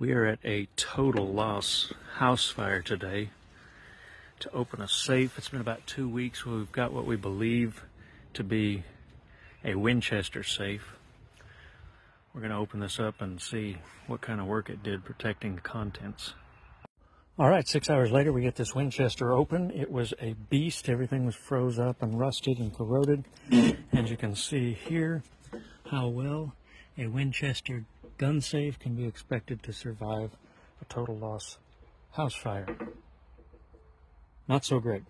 We are at a total loss house fire today to open a safe. It's been about two weeks. We've got what we believe to be a Winchester safe. We're going to open this up and see what kind of work it did protecting the contents. All right, six hours later, we get this Winchester open. It was a beast. Everything was froze up and rusted and corroded. As you can see here, how well a Winchester gun safe can be expected to survive a total loss house fire. Not so great.